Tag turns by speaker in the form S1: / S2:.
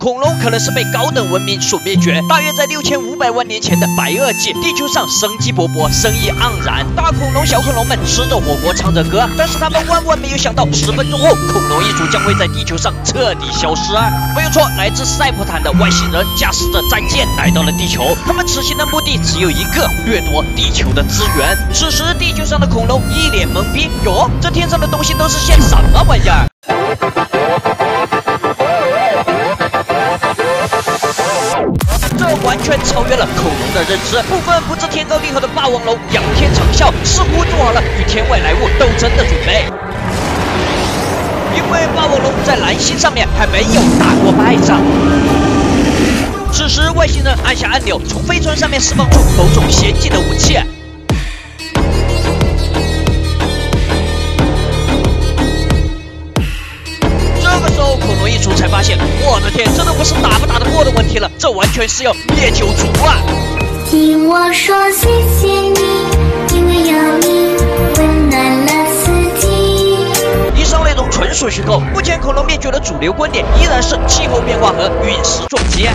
S1: 恐龙可能是被高等文明所灭绝。大约在六千五百万年前的白垩纪，地球上生机勃勃，生意盎然，大恐龙、小恐龙们吃着火锅，唱着歌。但是他们万万没有想到，十分钟后，恐龙一族将会在地球上彻底消失。没有错，来自赛博坦的外星人驾驶着战舰来到了地球，他们此行的目的只有一个：掠夺地球的资源。此时，地球上的恐龙一脸懵逼，哟，这天上的东西都是些什么玩意儿？完全超越了恐龙的认知。部分不知天高地厚的霸王龙仰天长啸，似乎做好了与天外来物斗争的准备。因为霸王龙在蓝星上面还没有打过败仗。此时，外星人按下按钮，从飞船上面释放出某种先进的武器。这个时候，恐龙一族才发现，我的天，这都不是打不打得过的问题了，这完全是要灭九族啊！
S2: 听我说，谢谢你，因为有你，温暖了四季。
S1: 以上内容纯属虚构，目前恐龙灭绝的主流观点依然是气候变化和陨石撞击。